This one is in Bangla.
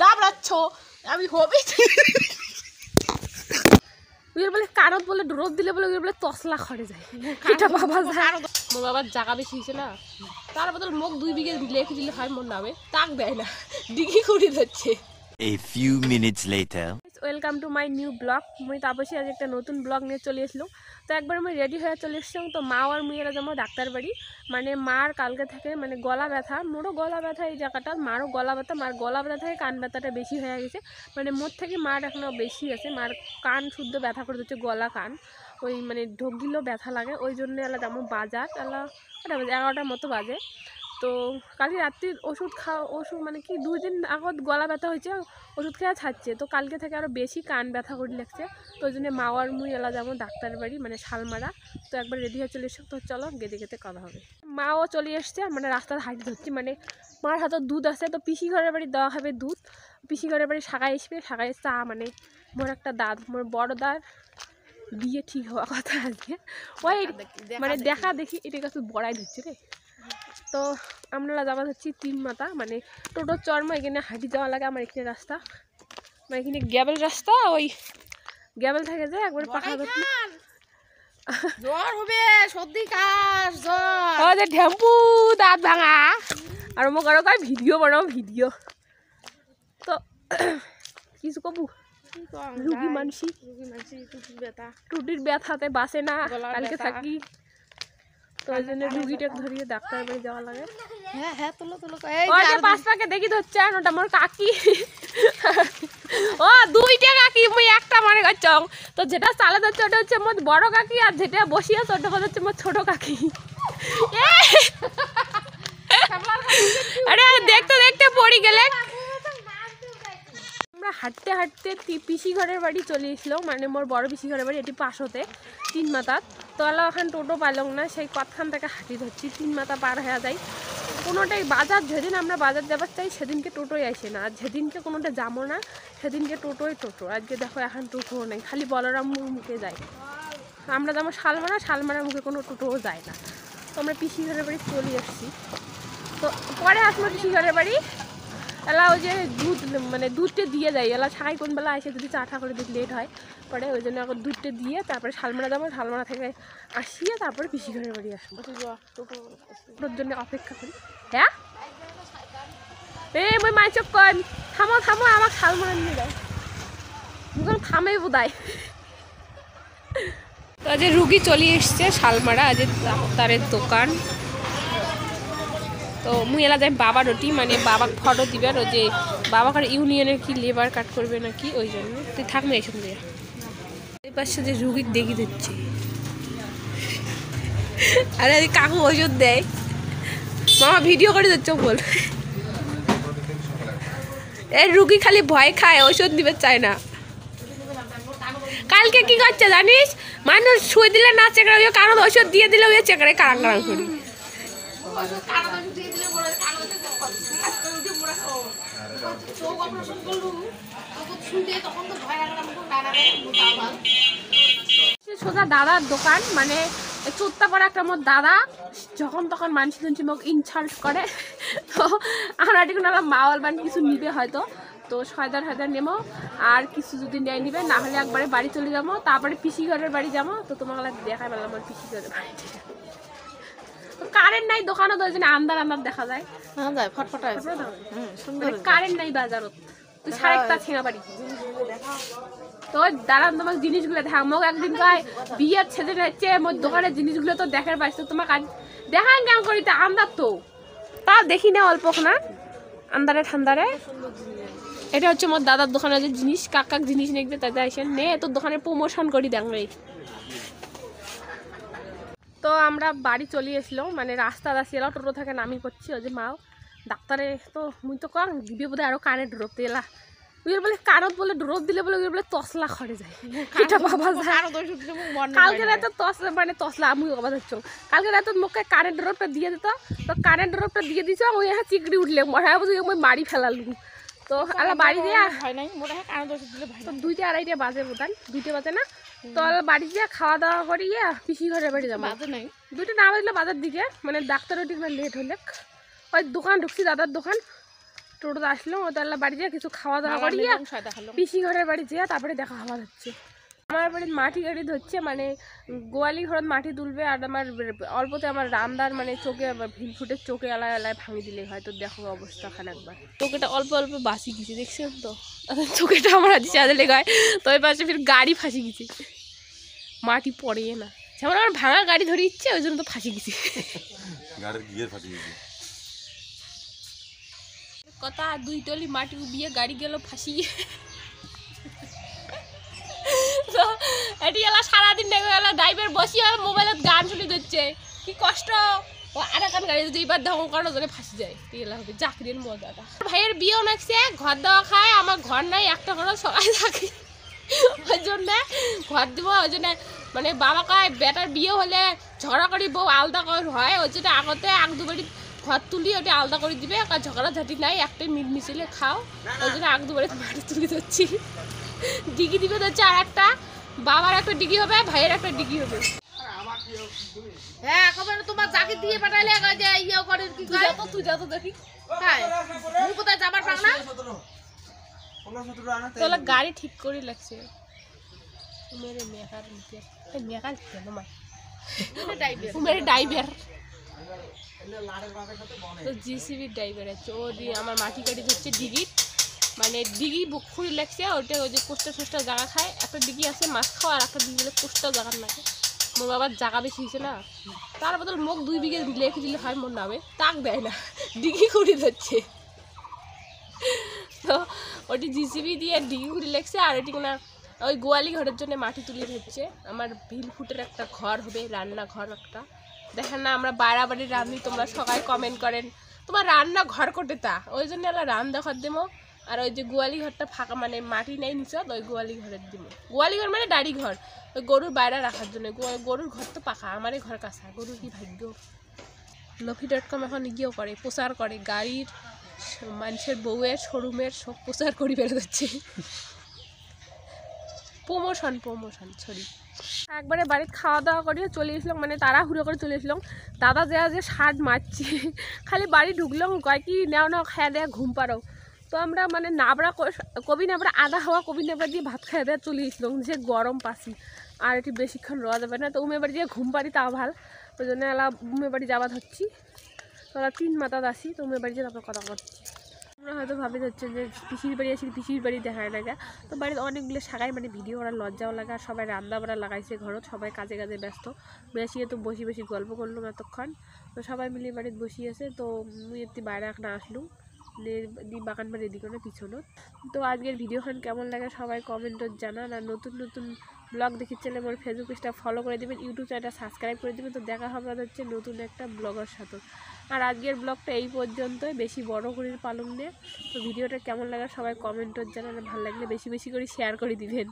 দাবড়াচ্ছ। আমি হবি ওই বলে কারত বলে রোদ দিলে বলে ওই বলে তসলা খড়ে যায়। এটা বাবা যায়। মোর বাবার জায়গা বেশি হয়েছে না? তার বদল মুখ দুই বিঘে লেখে দিলে হয় মোর নামে। তাক দেয় না। ডিগি করে দিচ্ছে A few minutes later. Welcome to my new blog মুই তাপসী আজ একটা নতুন ব্লগ নিয়ে চলে এসলাম তো একবার আমি রেডি হয়ে চলে এসছিলাম। তো মা আর মুইয়েরা যাব ডাক্তার বাড়ি মানে মার কালকে থেকে মানে গলা ব্যথা, মোরও গলা ব্যথা এই জায়গাটা, মারও গলা ব্যথা, মার গলা ব্যথা থেকে কান ব্যথাটা বেশি হয়ে গেছে। মানে মোর থেকে মার এখনও বেশি আছে। মার কান শুদ্ধ ব্যথা করে দিচ্ছে, গলা কান। ওই মানে ঢোক দিলেও ব্যথা লাগে। ওই জন্য এলা যাব বাজার এলা এগারোটার মতো বাজে। তো কালকে রাত্রির ওষুধ খাওয়া ওষুধ মানে কি দুই দিন আগত গলা ব্যথা হয়েছে ওষুধ খেয়ে ছাড়ছে। তো কালকে থেকে আরও বেশি কান ব্যথা করে লাগছে। তো ওই জন্য মা আর মুই এলা যাব ডাক্তার বাড়ি মানে শালমারা। তো একবার রেডি হয়ে চলে এসে। তো চলো গেতে গেতে কথা হবে। মাও চলে এসছে মানে রাস্তার হাঁটি ধরছি মানে মার হাতে দুধ আছে। তো পিসি ঘরের বাড়ি দেওয়া হবে দুধ। পিসি ঘরের বাড়ি শাখায় আসবে শাখায় চা মানে মোর একটা দাঁত মোর বড় দাঁত। বিয়ে ঠিক হওয়া কথা আজকে। ওই মানে দেখা। দেখি এটা কাছে বড়াই দিচ্ছে রে। তো আমরা যাওয়া হচ্ছি তিন মাথা মানে টোটোর চর্মা এখানে হাঁটি যাওয়া লাগে আমার এখানে রাস্তা। মানে এখানে গ্যাবেল রাস্তা ওই গ্যাবেল থেকে যায় একবার পাখা জ্বর হবে সর্দি কাশ জ্বর ও যে ঢেম্পু দাঁত ভাঙা। আর মোক আৰু কয় ভিডিঅ' বনাওঁ ভিডিঅ' তো কিছু কব? রুগী মানসি। রুগী মানসি টুটুর ব্যথা। টুটির ব্যথাতে বাসে না কালকে থাকি। তো জন্য রুগীটাকে ধরিয়ে ডাক্তার বাড়ি যাওয়া লাগে। হ্যাঁ হ্যাঁ তোলো তোলো ওই যে যে আর পাঁচ পাকে দেখি ধরছে ওটা মোর কাকি। ও দুইটা কাকি মুই একটা মনে করছং তো যেটা চালা যাচ্ছে ওটা হচ্ছে বড় কাকি আর যেটা বসি আছে ওটা হচ্ছে মোর ছোট কাকি। আরে দেখতে দেখতে পড়ি গেলে। আমরা হাঁটতে হাঁটতে পিসি ঘরের বাড়ি চলে এসলো মানে মোর বড় পিসি ঘরের বাড়ি, এটি পাশতে, তিন মাথাত তো আলো এখন টোটো পাইলাম না, সেই কতখান থেকে হাঁটি ধরছি, তিন মাথা পার হয়ে যায়। কোনোটাই বাজার, যেদিন আমরা বাজার যাবার চাই, সেদিনকে টোটোই আসে না। আর যেদিনকে কোনোটা যাব না, সেদিনকে টোটোই টোটো। আজকে দেখো এখন টোটো নেই, খালি বলরাম মুখে যায়। আমরা যেমন শালমারা শালমারার মুখে কোনো টোটোও যায় না। তো আমরা পিসি ঘরের বাড়ি চলে এসেছি। তো পরে আসব পিসি ঘরের বাড়ি। এলা ওই যে দুধ মানে দুধটা দিয়ে যায় এলা ছাই কোন বেলা এসে যদি চা করে যদি লেট হয়। পরে ওই জন্য এখন দুধটা দিয়ে তারপরে শালমারা যাব শালমারা থেকে আসিয়ে তারপরে পিসি ঘরের বাড়ি আসব। ওর জন্য অপেক্ষা করি। হ্যাঁ? এ, মই মাইচক কই থামো থামো আমার শালমারা নিয়ে যাও। দুজন থামেই বোধায় তো আজ রুগী চলে এসছে শালমারা, আজ ডাক্তারের দোকান। তো মুই এলা যাই বাবা রুটি মানে বাবা ফটো দিবে আর ওই যে বাবাকার ইউনিয়নের কি লেবার কাট করবে নাকি ওই জন্য। তুই থাক না এইসব দিয়ে এই পাশে যে রুগীক দেখি দিচ্ছে। আরে এই কাকু ওষুধ দেয়। মামা ভিডিও করে দিচ্ছ বল। এই রুগী খালি ভয় খায় ওষুধ দিবে চায় না। কালকে কি করছে জানিস? মানুষ শুয়ে দিলে না চেকড়া ওই কারণ ওষুধ দিয়ে দিলে ওই চেকড়ে কারাং। কারাং করি সোজা দাদার দোকান মানে চোত্তা পড়া একটা মোর দাদা যখন তখন মানুষ শুনছি মোক ইনসাল্ট করে। তো আমরা মাওয়াল বান কিছু নিবে হয়তো। তো ছয়দার হাজার নেব আর কিছু যদি নেয় নিবে না হলে একবারে বাড়ি চলে যাব। তারপরে পিসি ঘরের বাড়ি যাব। তো তোমাকে দেখাই পেলাম আমার পিসি ঘরের বাড়ি কারেন্ট নাই দোকানও তো ওই জন্য আন্দার আন্দার দেখা যায়। হ্যাঁ হুম সুন্দর মানে কারেন্ট নাই বাজারত। তুই সাড়ে একটা ছিঁড়া পারি তো দাঁড়ান তোমাকে জিনিসগুলো দেখা মোক একদিন কয় বিয়ের ছেলে যাচ্ছে মোর দোকানের জিনিসগুলো তো দেখার পাইছো তোমাকে আজ দেখান কেমন করি তা আন্দার তো? তা দেখি না অল্প না আন্দারে ঠান্দারে। এটা হচ্ছে মোর দাদার দোকানের যে জিনিস কাক কাক জিনিস নেকবে তাতে আসেন নে তোর দোকানে প্রমোশন করি দেখ রে। তো আমরা বাড়ি চলে এসলাম মানে রাস্তা আসছিলাম টোটো থেকে নামি পড়ছি ওই যে মাও। ডাক্তারে তো মুই তো কম দিবে বোধহয় আরও কানে ড্রপ দিলা ওই বলে কানত বলে ড্রপ দিলে বলে ওই বলে তসলা খড়ে যায়। এটা বাবা যায়। কারও মনে কালকে রাতে তস মানে তসলা আমি অবাদ হচ্ছ কালকে রাতে মুখে কারেন্ট ড্রপটা দিয়ে দিত। তো কারেন্ট ড্রপটা দিয়ে দিছ ওই হ্যাঁ চিকড়ি উঠলে। মনে হয় বুঝি ওই মারি ফেলালু তো আলা বাড়ি দিয়ে ভয় নাই মোটা কারও তো ওষুধ দিলে তো দুইটা আড়াইটা বাজে বোতান দুইটা বাজে না? তো আলা বাড়ি দিয়ে খাওয়া দাওয়া করিয়ে পিসি ঘরে বাড়ি যাব। বাজে নাই। দুইটা না বাজলে বাজার দিকে মানে ডাক্তার ওটি লেট হলে। ওই দোকান ঢুকছি দাদার দোকান। টোটোতে আসলাম ও তাহলে বাড়ি যেয়ে কিছু খাওয়া দাওয়া হলো পিসি ঘরের বাড়ি যেয়ে তারপরে দেখা হওয়া হচ্ছে। আমার বাড়ির মাটি গাড়ি ধরছে মানে গোয়ালি ঘরত মাটি তুলবে আর আমার অল্পতে আমার রান্দার মানে চোখে ভিল ফুটে চোখে এলায় এলায় ভাঙি দিলে হয় তো দেখো অবস্থা খান একবার। চোখেটা অল্প অল্প বাসি গেছে দেখছেন তো? চোখেটা আমার আজ চাঁদে লেগে হয় তো ওই পাশে ফির গাড়ি ফাঁসি গেছে। মাটি পড়ে না। যেমন আমার ভাঙা গাড়ি ধরে ইচ্ছে ওই জন্য তো ফাঁসি গেছি। গাড়ির গিয়ে ফাটিয়ে গেছে। কথা দুই টলি মাটি উবিয়ে গাড়ি গেল ফাঁসিয়ে তো এটি এলা সারাদিন দেখে, এলা ড্রাইভার বসি আর মোবাইলত গান শুনি দিচ্ছে কি কষ্ট। ও আর এখন গাড়ি যদি এবার দেখো কারও জন্য ফাঁসি যায়। এলা হবে চাকরির মজাটা। ভাইয়ের বিয়েও নাকছে, ঘর দেওয়া খায়, আমার ঘর নাই, একটা ঘর সবাই থাকে। ওই জন্য ঘর দিব, ওই জন্য মানে বাবা কয়, বেটার বিয়ে হলে ঝগড়া করি, বউ আলাদা হয়। ওই জন্য আগতে আগ দুবারি ঘর তুলি ওটা আলাদা করে দিবে আর ঝগড়া ঝাঁটি নাই একটাই মিল মিশিলে খাও। ওই জন্য আগ দুবারে মাটি তুলে দিচ্ছি ডিগি দিবে হচ্ছে আর একটা বাবার একটা ডিগি হবে ভাইয়ের একটা ডিগি হবে। হ্যাঁ কবে তোমার চাকরি দিয়ে যে ইয়ে করে কি তুই তুই দেখি। হ্যাঁ মুই কোথায় যাবার পাক না? তোলা গাড়ি ঠিক করে লাগছে। মেরে মেকার মেকার কেন মা? মেরে ড্রাইভার তো জিসিবির ড্রাইভার আছে। ও দিয়ে আমার মাটি কাটি হচ্ছে ডিগি মানে ডিগি খুঁড়ি লাগছে ওটা ওই যে পোস্টার ফোস্টার জায়গা খায়। একটা ডিগি আছে মাছ খাওয়া, আর একটা ডিগি পোস্টার জায়গা লাগে। মোর বাবার জায়গা বেশি হয়েছে না। তার বদল মোক দুই বিঘে লেখে দিলে হয় মোর নামে। তাক দেয় না। ডিগি খুঁড়ি ধরছে তো ওটি জিসিবি দিয়ে ডিগি খুঁড়ি লেগছে আর ওটি না ওই গোয়ালি ঘরের জন্য মাটি তুলে হচ্ছে আমার ভিল ফুটের একটা ঘর হবে রান্না ঘর একটা। দেখেন না, আমরা বাইরা বাড়ির রান্ধি তোমরা সবাই কমেন্ট করেন। তোমার রান্না ঘর কোটে তা। ওই জন্য এলা রান্না ঘর দেবো আর ওই যে গোয়ালি ঘরটা ফাঁকা মানে মাটি নেই নিচে, ওই গোয়ালি ঘরের দিব গোয়ালি ঘর মানে ডাড়ি ঘর। ওই গরুর বাইরে রাখার জন্য। গরুর ঘর তো পাকা, আমারই ঘর কাছা গরুর কি ভাগ্য? লফি ডট কম এখন গিয়েও করে, প্রচার করে। গাড়ির মানুষের বউয়ের শোরুমের সব প্রচার করি বেরোচ্ছে প্রমোশন প্রমোশন সরি একবারে বাড়িতে খাওয়া দাওয়া করিয়ে চলে এসলাম মানে তারা হুড়ো করে চলে এসলাম দাদা যে যে শার্ট মারছে, খালি বাড়ি ঢুকলাম, কয় কি নেও, নাও খেয়ে দেয়া, ঘুম পারো তো আমরা মানে নাবড়া কবি নাবড়া আদা হওয়া কবি নাবড়া দিয়ে ভাত খেয়ে দেওয়া চলে এসলাম যে গরম পাসি আর এটি বেশিক্ষণ রোয়া যাবে না, তো উমে বাড়ি দিয়ে ঘুম পারি তাও ভালো। ওই জন্য এলা উমে বাড়ি যাওয়া ধরছি। তোরা তিন মাথা আসি তো উমে বাড়ি দিয়ে তারপর কথা করছি আমরা হয়তো ভাবে হচ্ছে যে পিসির বাড়ি আসি পিসির বাড়ি দেখায় লাগা। তো বাড়িতে অনেকগুলো শাখায় মানে ভিডিও করার লজ্জাও লাগা, সবাই রান্না বাড়া লাগাইছে ঘরত, সবাই কাজে কাজে ব্যস্ত। বেশি তো বসি বসি গল্প করলাম এতক্ষণ। তো সবাই মিলে বাড়িতে বসি আছে, তো মুই একটি বাইরে এখন আসলুম। দি বাগান বাড়ি এদিকে না পিছনত তো আজকের ভিডিওখান কেমন লাগে সবাই কমেন্টত জানান। আর নতুন নতুন ব্লগ দেখি চাইলে আমার ফেসবুক পেজটা ফলো করে দেবেন ইউটিউব চ্যানেলটা সাবস্ক্রাইব করে দেবেন। তো দেখা হবে হচ্ছে নতুন একটা ব্লগের সাথে। আর আজকের ব্লগটা এই পর্যন্তই। বেশি বড় করে পালন নিয়ে তো ভিডিওটা কেমন লাগে সবাই কমেন্টত জানান। ভালো লাগলে বেশি বেশি করে শেয়ার করে দিবেন।